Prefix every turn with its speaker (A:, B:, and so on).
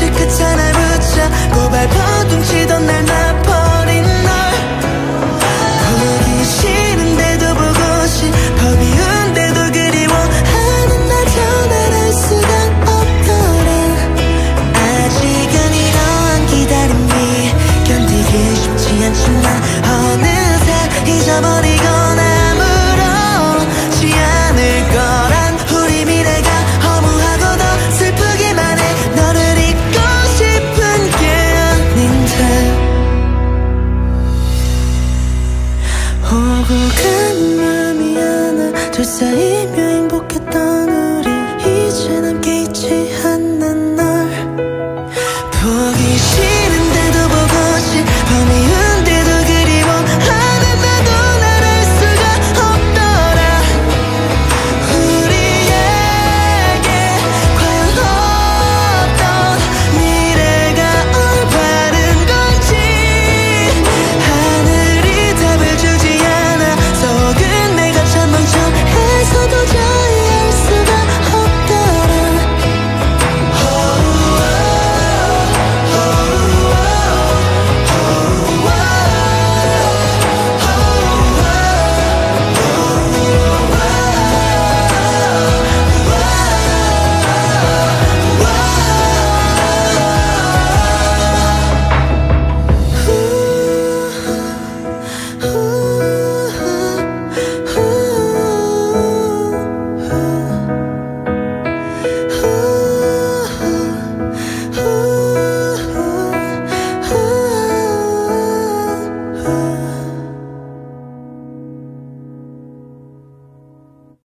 A: 씩그 잔에 붙여 고발 버둥치던 날 오고 간 맘이 하나 둘 사이면